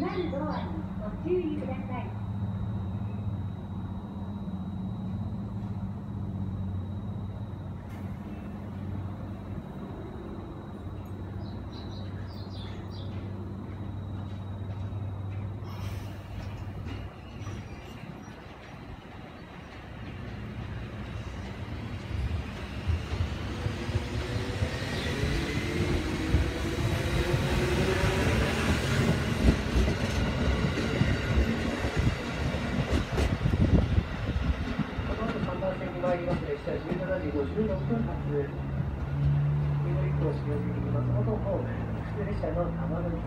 ドアにご注意ください。参ります。列車17時56分発。緑区を使用している松本方面普通列車の玉乗り